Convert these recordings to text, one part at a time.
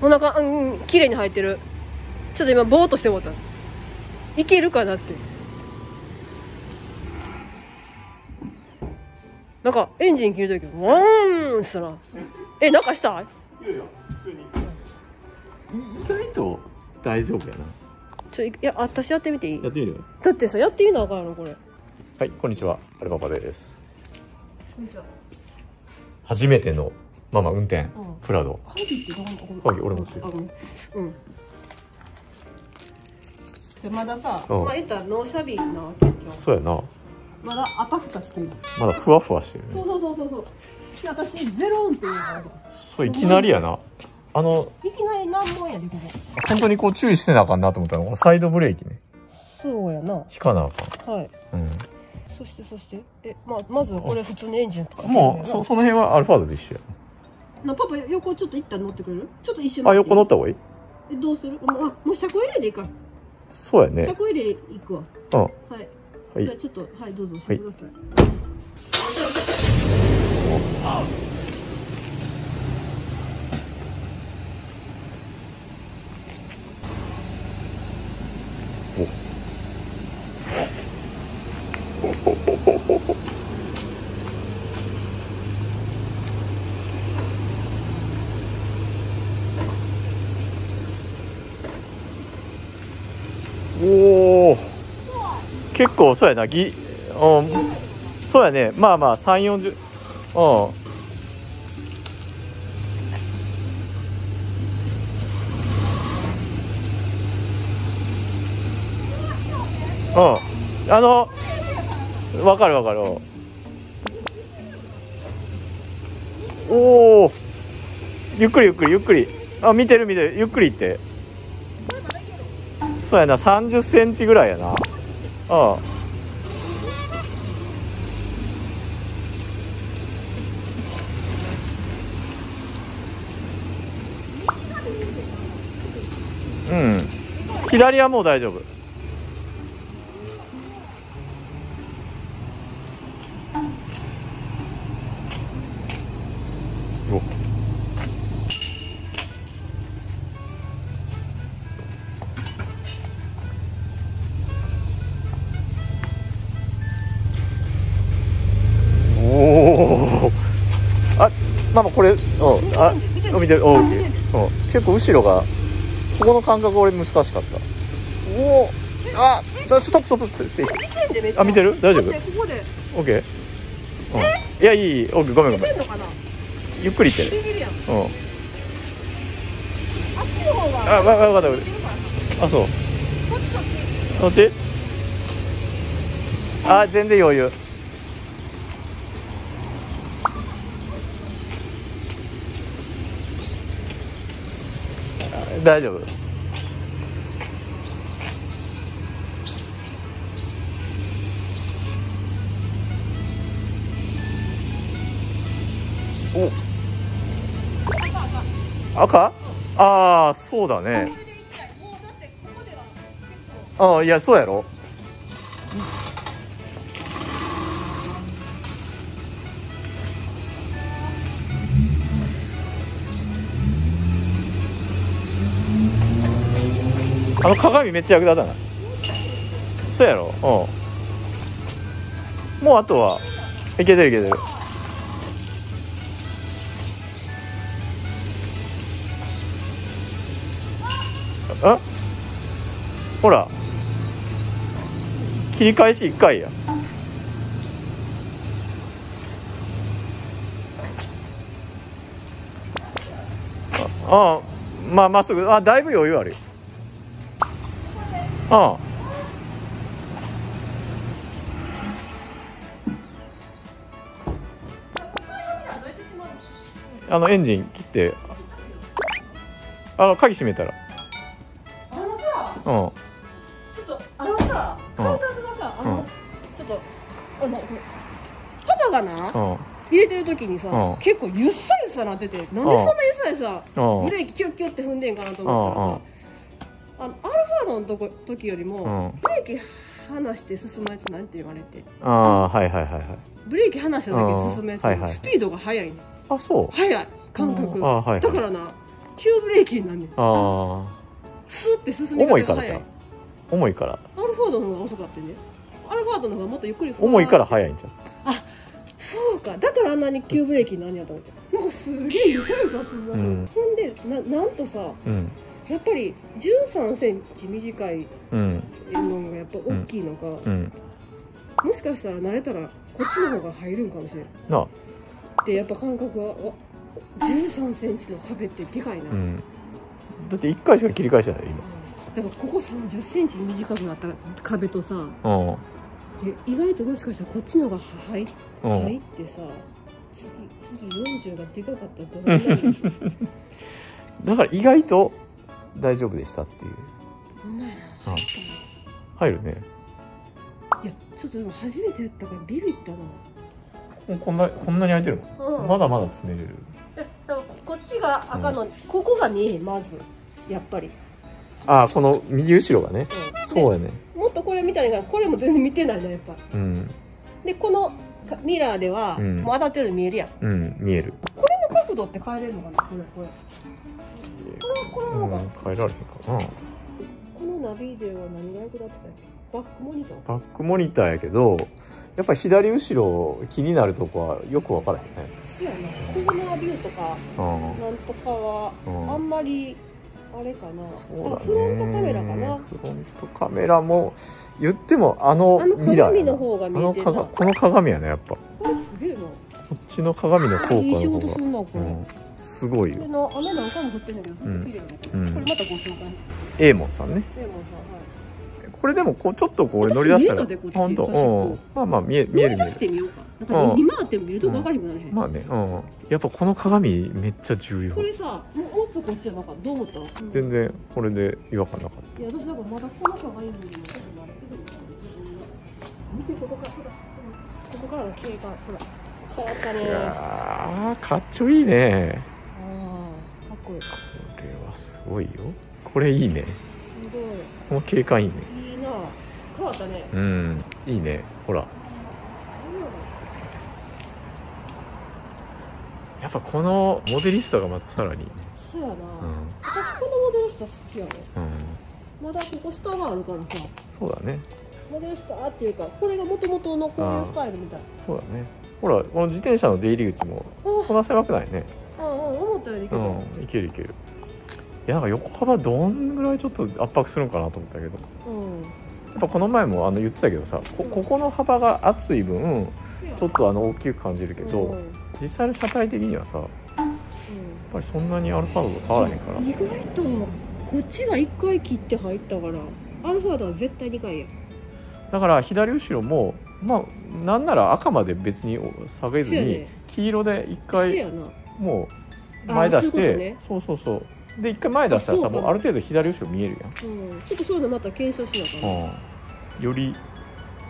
お腹うん綺麗に入ってる。ちょっと今ぼーっとしてもうた。いけるかなって。なんかエンジン切るときワーンしたら。えなんかしたい？いやいや普通に。意外と大丈夫やな。ちょいや私やってみていい？やってみるよ。だってさやっていいのあかんのこれ。はいこんにちは。アルパパです。こんにちは。初めてのママ運転うん。プラド。鍵ってどこ鍵俺持ってる。うん。でまださ、うん。まあ言ったら納車日なわけ今日そうやな。まだあたふたしてるまだふわふわしてるね。そうそうそうそうそう。で私ゼロ運転やからさ。そういきなりやな。あのいきなり難問やでここ。本当にこう注意してなあかんなと思ったらこの。サイドブレーキね。そうやな。引かなあかはい。ん、そしてそして。えままずこれ普通にエンジンとかうん、もうそその辺はアルファードと一緒やなパパ横ちょっと一旦乗ってくれる？ちょっと一瞬あ横乗っった方がいい？えどうする？もうあもう車庫入れでいいか。そうやね。車庫入れ行くわ。うん。はい、はい。じゃあちょっとはいどうぞしてください、おおお結構そうやな。ぎ、うん、そうやね。まあまあ3 4 0うん。うん。あのわかるわかる。おおゆっくりゆっくりゆっくり。あ見てる見てる。ゆっくりって。そうやな。3 0センチぐらいやな。うんうん。左はもう大丈夫。あ見てる。見てるおう見てるうん。結構後ろがここの感覚俺難しかった。おおあストップストップスあ見てる？大丈夫？ここで。オッケーうん。いやいいいい。オッケーごめん。ごめんゆっくり行ってる。やん。あうん。っちの方が。あわわわかったあそう。こっちこっち？あ全然余裕大丈夫。お。赤？ああそうだね。ああいやそうやろあの鏡めっちゃ役立たない？そうやろ？うん。もうあとはいけてるいけてる。あ？ほら。切り返し1回や。ああまあまっすぐ。あだいぶ余裕あるよ。ああ。のエンジン切って。あの鍵閉めたら。あのさ。うん。ちょっとあのさうん。感覚がさあの、うん。ちょっとあのパパがな、うん。入れてる時にさ、うん。結構ゆっさゆさなっててなんでそんなゆっさゆさ、うん。ブレーキキュッキュッって踏んでんかなと思ったらさ、あのとこ時よりも、うん。ブレーキ離して進むやつなんて言われて。ああはいはいはいはい。ブレーキ離しただけで進むやつ、うんはいはい。スピードが速いねあそう。速い感覚、あはいはい。だからな急ブレーキになんねん。あスッて進あみ方重いからじゃん。重いから。アルファードの方が遅かったね。アルファードの方がもっとゆっくり重いから速いんじゃん。そうか。だからあんなに急ブレーキになんやと思って。なんかすげえゆさゆさするな、うん。ほんでななんとさうんやっぱり1 3センチ短いうん。のがやっぱ大きいのか、うん。もしかしたら慣れたらこっちの方が入るんかもしれないなあ。でやっぱ感覚は1 3センチの壁ってでかいな、うん。だって1回しか切り返してないよだからここ3 0センチ短くなった壁とさ意外ともしかしたらこっちの方が入入ってさ次次40がでかかったらどうなる？だから意外と大丈夫でしたっていう。うん。入るね。いやちょっと初めてやったからビビったな。こんなこんなに開いてるの、うん。まだまだ詰めれる。こっちが赤の、ここが見えへんまずやっぱり、ああこの右後ろがね。うん。そうやね。でもっとこれ見たいからこれも全然見てないなやっぱ。うん。でこのかミラーでは、うん。もう当たってるの見えるやん。こうん見える。の角度って変えれるのかな？これこれこれ。これの方が、うん変えられへんかな。このナビでは何が役立ってたバックモニター？バックモニターやけどやっぱ左後ろ気になるとこはよく分からへんね。そうやな。コーナービューとかうん。なんとかはうんあんまりあれかな、そうフロントカメラかな？フロントカメラも言ってもあのあのミラーやな。鏡の方があの見えてるこの鏡やねやっぱ。ここれすげえなっちの鏡の効果いい仕の方が事すんなこれ、うんすごいよ。これの雨何回も降ってんだけどずっと綺麗な、うん。これまたご紹介。エーモンさんね。レモンさんはい。これでもこうちょっとこう俺乗り出したら本当。うん。まあまあ見え見える見え乗り出してるみようか。なんかうん。今って見ると分かなれへん、まあねうん。やっぱこの鏡めっちゃ重要。これさもうもっとこっちじゃなかったどう思った、うん。全然これで違和感なかっいや私だからまだこの子がいいのにもちょっと慣れて。見てここからほら。ここからの景観ほら変わったたいねあやーかっちょいいね。あかっこいいすこれはすごいよ。これいいね。ごい。この景観いいね。いいな。変わったね。うんいいね。ほら。やっぱこのモデリストがまたさらにね。そうやな、うん。私このモデルスター好きやね。うん。まだここ下があるからさ。そうだね。モデルスターっていうかこれがもともとのこういうスタイルみたい。そうだねほらこの自転車の出入り口もあそんな狭くないね。うんうん思ったよりいけた、うんいけるいける。いやなんか横幅どんぐらいちょっと圧迫するんかなと思ったけど。うん。やっぱこの前もあの言ってたけどさこここの幅が厚い分ちょっとあの大きく感じるけど、うんうん。実際の車体的にはさやっぱりそんなにアルファードと変わらへんから。意外とこっちが1回切って入ったからアルファードは絶対2回やだから左後ろもまあなんなら赤まで別に下げずに、黄色で一回もう前出してね。そうそうそう。で一回前出したらさもうある程度左後ろ見えるやん、うん。ちょっとそういうのまた検証しなあかん。なうん、より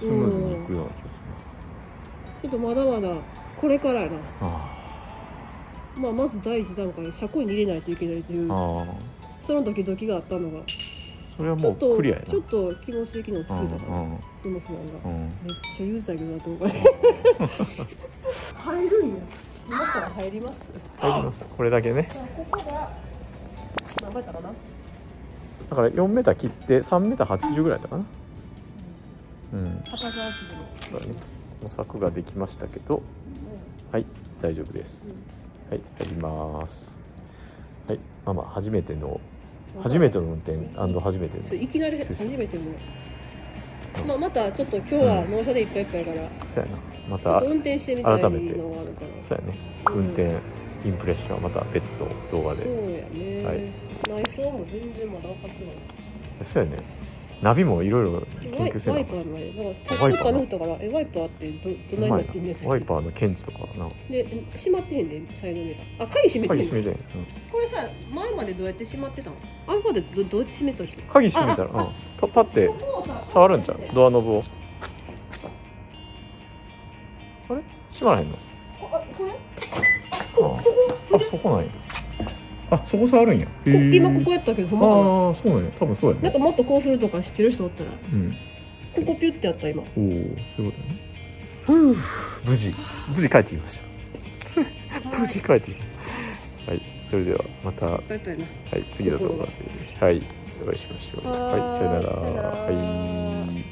スムーズにいくような気がする。ちょっとまだまだこれからやな、あまあ、まず第一段階車庫に入れないといけないという。その時々があったのがそれはもうちょっとクリアやな。ちょっと気持ち的に落ち着いたかな、うんその不安が、うん。うんめっちゃ言うたけどな動画で。入るんや。今から入ります？入ります。これだけね。ここが何倍だかな？だから4メーター切って3メーター80ぐらいだったかな。うん。片模索ができましたけど。はい大丈夫です。はい入ります。はいママ初めての初めての運転初めていきなり初めての、うん。まあ、またちょっと今日は納車でいっぱいいっぱいやから、そうやな。またと運転してみたいのがあ改めてるからそうやね。うん運転インプレッションはまた別の動画そうでやね、はい。内装も全然まだ分かってない。そうやねナビもいろいろ研ワイ究せなワイパーの前だからちワイパーょっと雨降ったからえワイパーってどどないなってんねんワイパーの検知とかなで閉まってへんでサイドミラーあ鍵閉めてんねん閉めてん、うん、これさ前までどうやって閉まってたの？アルファでどどうやって閉めたっけ？鍵閉めたらああうん。とパッて触るんちゃう？ドアノブを。あれ？閉まらへんの？あこれ？ああこここあそこなんやあそこ触るんや。こ今ここやったけどほんまああそうなんや。多分そうやね。なんかもっとこうするとか知ってる人おったら。うん。ここピュってやった今。おおそういうことね。ふう無事。無事帰ってきました。無事帰ってきた。はいそれではまたはバイバイな。い次の動画で。はいお会いしましょう。はいさよなら。はーいさよなら。はい